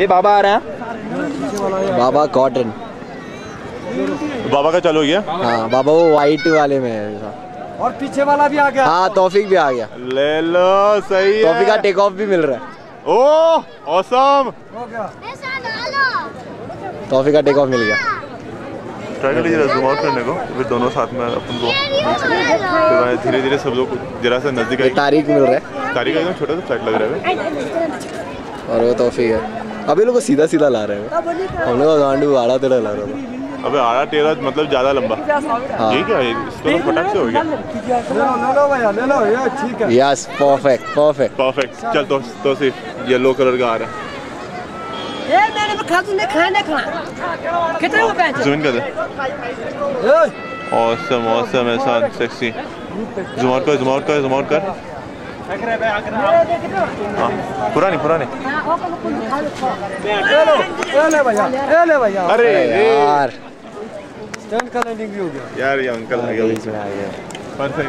ये बाबा आ रहे हैं। बाबा कॉटन बाबा का चालू हो गया? हाँ बाबा वो वाइट वाले में है और पीछे वाला भी आ गया? हाँ तौफीक भी आ गया। ले लो सही है। तौफीक का टेक ऑफ़ भी मिल रहा है। ओ ऑसम हो गया। तौफीक का टेक ऑफ़ मिल गया। ट्राई कर लीजिए जूम आउट करने को फिर दोनों साथ में अपन को। धीरे धीरे सब लोग जरा सा नज़दीक तारीख मिल रहा है। तारीख एकदम छोटा सा फ्लैट लग रहा है। और वो तौफीक है। अभी लोग सीधा सीधा ला रहे हैं। हम लोग गांडू आड़ा तेड़ा ला रहा था अबे आड़ा टेढ़ा मतलब ज़्यादा लंबा। हाँ। ये क्या है इसको तो फटाक से हो गया। ले लो ले लो भैया ले लो ये ठीक है। यस परफेक्ट परफेक्ट परफेक्ट चल तो तो सिर्फ़ येलो कलर का आ रहा है। ये मैंने भी खा तूने खाया नहीं खाया कितने को पैसे जूम कर दे। ऑसम ऑसम ऐसा सेक्सी जूम कर जूम कर जूम कर। हाँ पुरानी पुरानी। अरे यार। यार। ये अंकल आ गया परफेक्ट